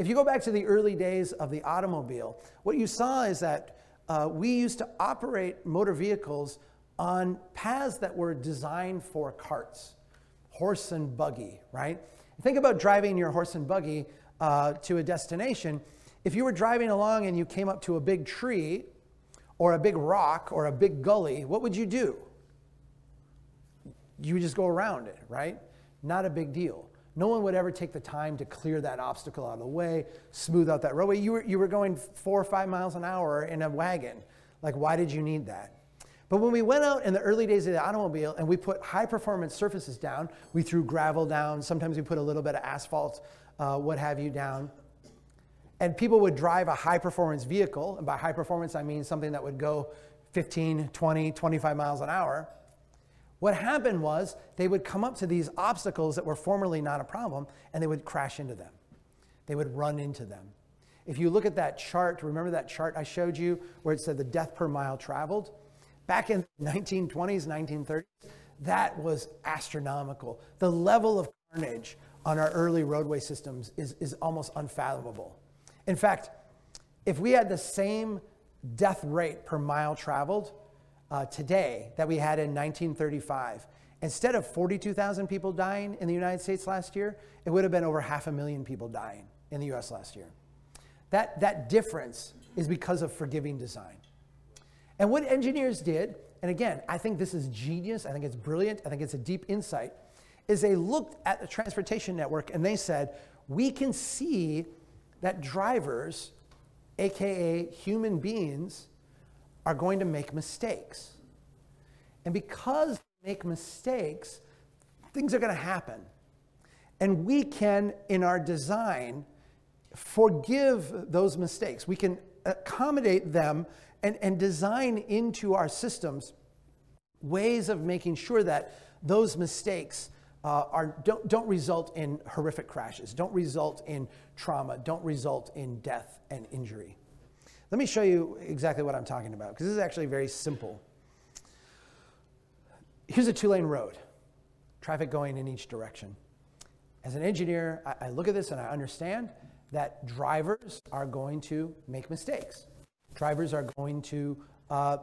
If you go back to the early days of the automobile, what you saw is that uh, we used to operate motor vehicles on paths that were designed for carts, horse and buggy, right? Think about driving your horse and buggy uh, to a destination. If you were driving along and you came up to a big tree or a big rock or a big gully, what would you do? You would just go around it, right? Not a big deal. No one would ever take the time to clear that obstacle out of the way, smooth out that roadway. You were, you were going four or five miles an hour in a wagon. Like, why did you need that? But when we went out in the early days of the automobile and we put high performance surfaces down, we threw gravel down, sometimes we put a little bit of asphalt, uh, what have you, down. And people would drive a high performance vehicle. And by high performance, I mean something that would go 15, 20, 25 miles an hour. What happened was they would come up to these obstacles that were formerly not a problem and they would crash into them. They would run into them. If you look at that chart, remember that chart I showed you where it said the death per mile traveled? Back in the 1920s, 1930s, that was astronomical. The level of carnage on our early roadway systems is, is almost unfathomable. In fact, if we had the same death rate per mile traveled uh, today that we had in 1935. Instead of 42,000 people dying in the United States last year, it would have been over half a million people dying in the US last year. That, that difference is because of forgiving design. And what engineers did, and again, I think this is genius, I think it's brilliant, I think it's a deep insight, is they looked at the transportation network and they said, we can see that drivers, AKA human beings, are going to make mistakes. And because they make mistakes, things are going to happen. And we can, in our design, forgive those mistakes. We can accommodate them and, and design into our systems ways of making sure that those mistakes uh, are, don't, don't result in horrific crashes, don't result in trauma, don't result in death and injury. Let me show you exactly what I'm talking about, because this is actually very simple. Here's a two lane road, traffic going in each direction. As an engineer, I, I look at this and I understand that drivers are going to make mistakes. Drivers are going to uh,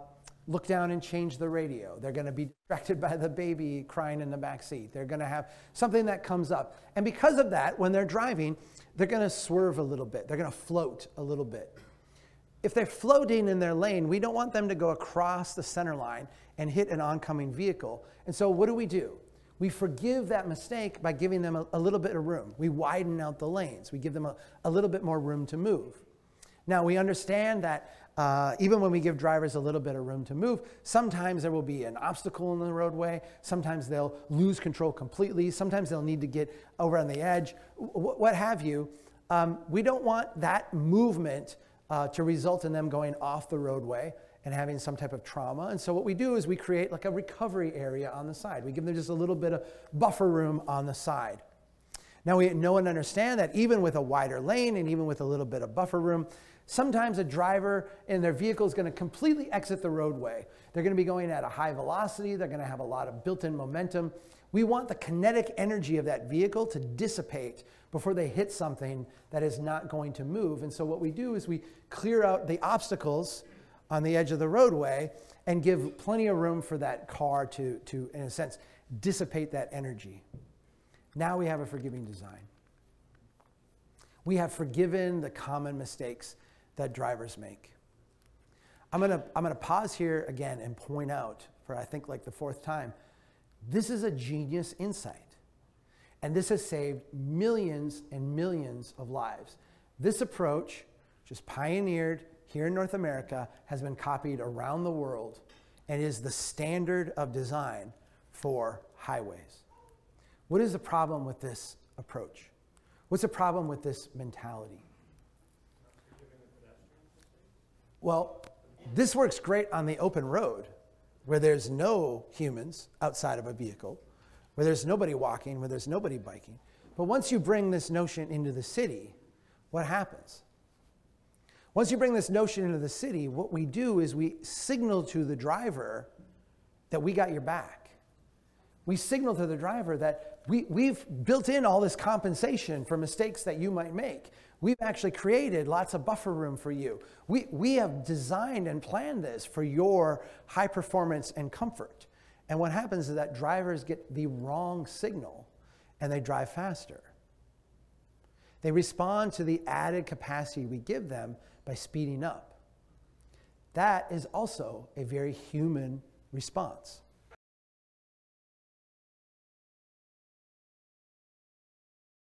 look down and change the radio. They're going to be distracted by the baby crying in the back seat. They're going to have something that comes up. And because of that, when they're driving, they're going to swerve a little bit. They're going to float a little bit if they're floating in their lane, we don't want them to go across the center line and hit an oncoming vehicle. And so what do we do? We forgive that mistake by giving them a, a little bit of room. We widen out the lanes. We give them a, a little bit more room to move. Now, we understand that uh, even when we give drivers a little bit of room to move, sometimes there will be an obstacle in the roadway. Sometimes they'll lose control completely. Sometimes they'll need to get over on the edge, what have you. Um, we don't want that movement uh, to result in them going off the roadway and having some type of trauma. And so what we do is we create like a recovery area on the side. We give them just a little bit of buffer room on the side. Now we know and understand that even with a wider lane and even with a little bit of buffer room, sometimes a driver in their vehicle is going to completely exit the roadway. They're going to be going at a high velocity. They're going to have a lot of built-in momentum. We want the kinetic energy of that vehicle to dissipate before they hit something that is not going to move. And so what we do is we clear out the obstacles on the edge of the roadway and give plenty of room for that car to, to in a sense, dissipate that energy. Now we have a forgiving design. We have forgiven the common mistakes that drivers make. I'm to I'm going to pause here again and point out, for I think like the fourth time, this is a genius insight. And this has saved millions and millions of lives. This approach, just pioneered here in North America, has been copied around the world and is the standard of design for highways. What is the problem with this approach? What's the problem with this mentality? Well, this works great on the open road where there's no humans outside of a vehicle, where there's nobody walking, where there's nobody biking. But once you bring this notion into the city, what happens? Once you bring this notion into the city, what we do is we signal to the driver that we got your back. We signal to the driver that we, we've built in all this compensation for mistakes that you might make. We've actually created lots of buffer room for you. We, we have designed and planned this for your high performance and comfort. And what happens is that drivers get the wrong signal and they drive faster. They respond to the added capacity we give them by speeding up. That is also a very human response.